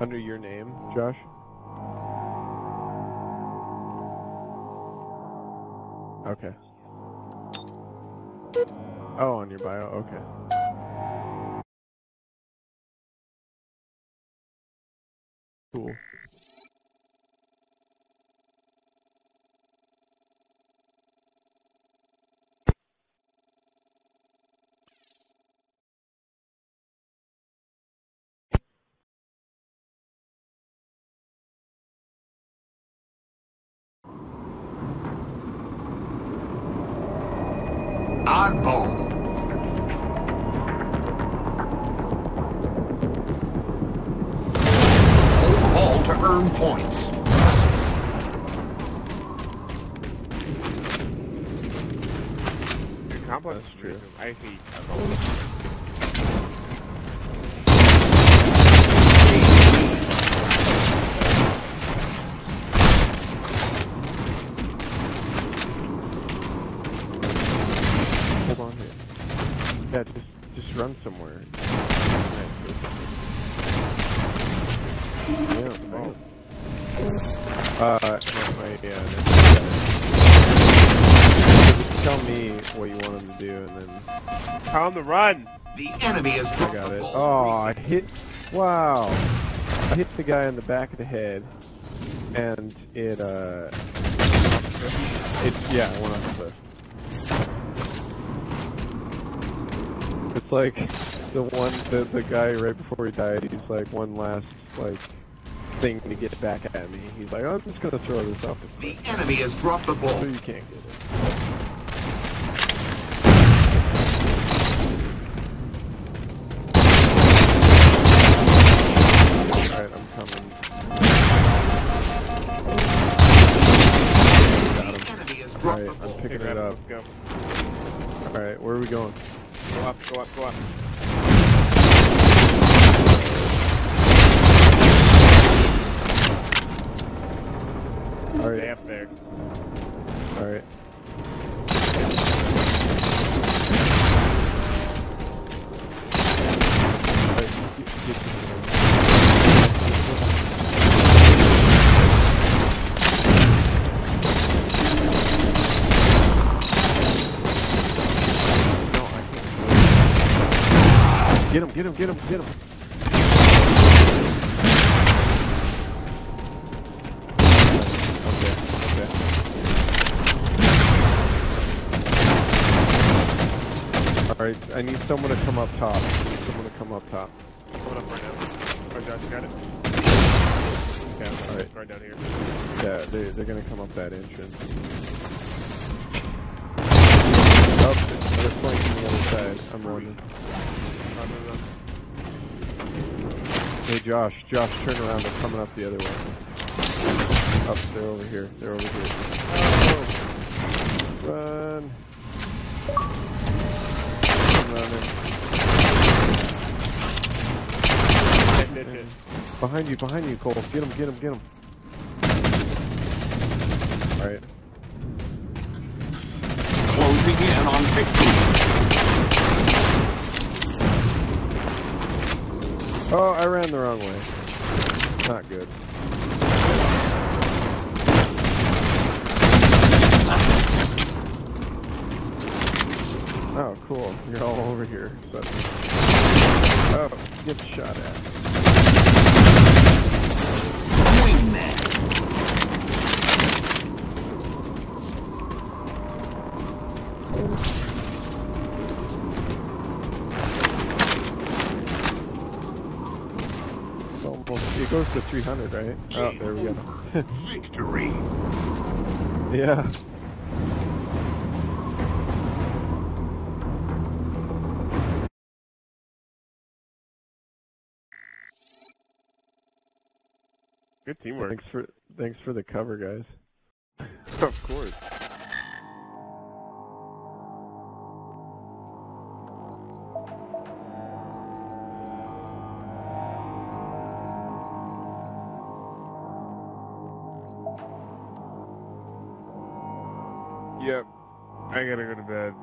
Under your name, Josh? Okay. Oh, on your bio, okay. Cool. Oddball. Hold the ball to earn points. Complex That's true. I hate Hold on here. Yeah, just just run somewhere. Yeah, oh. Uh, no, my, yeah, no, just tell me what you want him to do, and then Pound the run! The enemy is. I got it. Oh, I hit. Wow. I hit the guy in the back of the head, and it, uh. It, yeah, it went off the cliff. It's like the one, the, the guy right before he died, he's like, one last, like, thing to get back at me. He's like, I'm just gonna throw this off the. The enemy has dropped the So ball. you can't get it. Alright, I'm coming. The enemy has dropped Alright, I'm picking it up. Go. Alright, where are we going? Go up, go up, go up. Stay up there. Get him, get him, get him, get him. Okay, okay. Alright, I need someone to come up top. I need someone to come up top. Coming up right now. Oh, Josh, you got it? Yeah, alright. Right down here. Yeah, they're, they're gonna come up that entrance. Oh, they're flanking the other side. I'm running. Oh, no, no. Hey Josh, Josh, turn around. They're coming up the other way. Up, they're over here. They're over here. Oh. Run. I'm running. Hit, hit, hit. Behind you, behind you, Cole. Get him, get him, get him. Alright. Closing in on victory. Oh, I ran the wrong way. Not good. Oh, cool. You're all over here. So. Oh, get shot at. It goes to 300, right? Oh, there we go. Victory. yeah. Good teamwork. Thanks for thanks for the cover, guys. of course. Yep. I gotta go to bed.